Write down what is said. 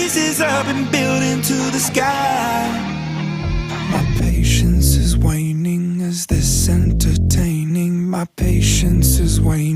Pieces I've been building to the sky. My patience is waning. Is this entertaining? My patience is waning.